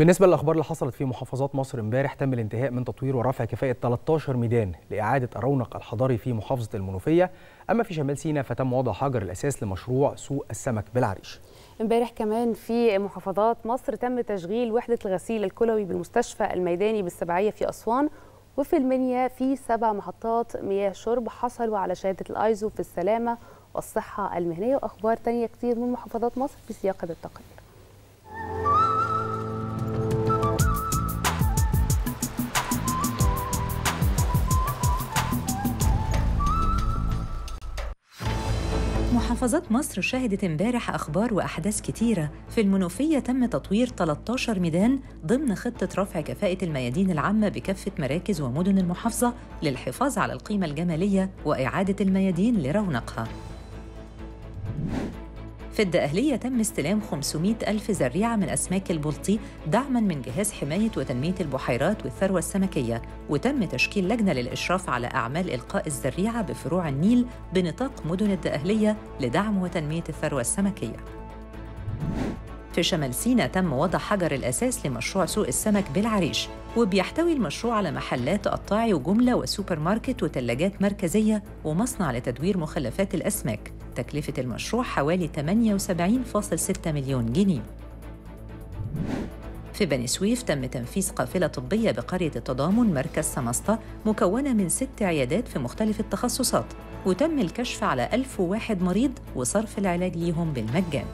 بالنسبة للأخبار اللي حصلت في محافظات مصر امبارح تم الانتهاء من تطوير ورفع كفاءة 13 ميدان لإعادة الرونق الحضاري في محافظة المنوفية. أما في شمال سيناء فتم وضع حجر الأساس لمشروع سوق السمك بالعريش. امبارح كمان في محافظات مصر تم تشغيل وحدة الغسيل الكلوي بالمستشفى الميداني بالسبعية في أسوان وفي المنيا في سبع محطات مياه شرب حصلوا على شهادة الأيزو في السلامة والصحة المهنية. وأخبار تانية كتير من محافظات مصر في سياق هذا التقرير. محافظات مصر شهدت امبارح أخبار وأحداث كتيرة. في المنوفية تم تطوير 13 ميدان ضمن خطة رفع كفاءة الميادين العامة بكافة مراكز ومدن المحافظة للحفاظ على القيمة الجمالية وإعادة الميادين لرونقها. في الدقهلية تم استلام 500 ألف زريعة من أسماك البلطي دعماً من جهاز حماية وتنمية البحيرات والثروة السمكية وتم تشكيل لجنة للإشراف على أعمال إلقاء الزريعة بفروع النيل بنطاق مدن الدقهلية لدعم وتنمية الثروة السمكية. في شمال سيناء تم وضع حجر الأساس لمشروع سوق السمك بالعريش وبيحتوي المشروع على محلات قطاعي وجملة وسوبر ماركت وثلاجات مركزية ومصنع لتدوير مخلفات الأسماك. تكلفة المشروع حوالي 78.6 مليون جنيه. في بني سويف تم تنفيذ قافلة طبية بقرية التضامن مركز سمسطة مكونة من ست عيادات في مختلف التخصصات وتم الكشف على 1001 مريض وصرف العلاج ليهم بالمجان.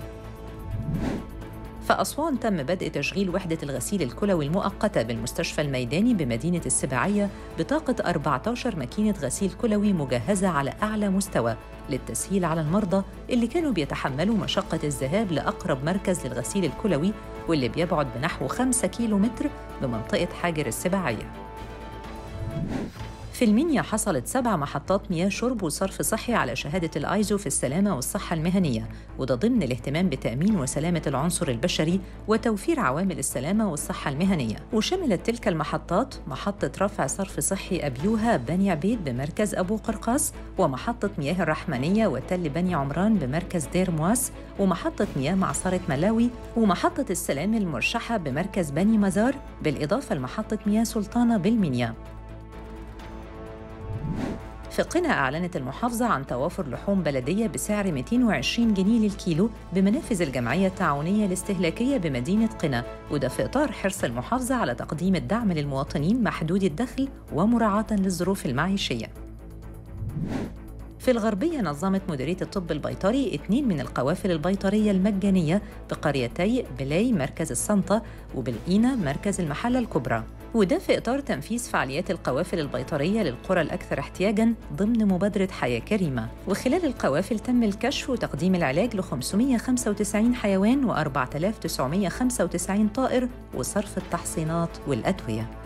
فأسوان تم بدء تشغيل وحدة الغسيل الكلوي المؤقتة بالمستشفى الميداني بمدينة السباعية بطاقة 14 ماكينة غسيل كلوي مجهزة على أعلى مستوى للتسهيل على المرضى اللي كانوا بيتحملوا مشقة الذهاب لأقرب مركز للغسيل الكلوي واللي بيبعد بنحو 5 كيلو متر بمنطقة حاجر السباعية في المنيا حصلت سبع محطات مياه شرب وصرف صحي على شهادة الآيزو في السلامة والصحة المهنية وده ضمن الاهتمام بتأمين وسلامة العنصر البشري وتوفير عوامل السلامة والصحة المهنية. وشملت تلك المحطات محطة رفع صرف صحي أبيوها بني عبيد بمركز أبو قرقاس ومحطة مياه الرحمنية وتل بني عمران بمركز دير مواس ومحطة مياه معصرة ملاوي ومحطة السلام المرشحة بمركز بني مزار بالإضافة لمحطة مياه سلطانة بالمنيا. في قنا أعلنت المحافظة عن توافر لحوم بلدية بسعر 220 جنيه للكيلو بمنافذ الجمعية التعاونية الاستهلاكية بمدينة قنا وده في إطار حرص المحافظة على تقديم الدعم للمواطنين محدود الدخل ومراعاة للظروف المعيشية. في الغربية نظمت مديرية الطب البيطري اثنين من القوافل البيطرية المجانية بقريتي بلاي مركز السنطة وبالقينة مركز المحلة الكبرى. وده في إطار تنفيذ فعاليات القوافل البيطرية للقرى الأكثر احتياجاً ضمن مبادرة حياة كريمة. وخلال القوافل تم الكشف وتقديم العلاج ل 595 حيوان و4995 طائر وصرف التحصينات والأدوية.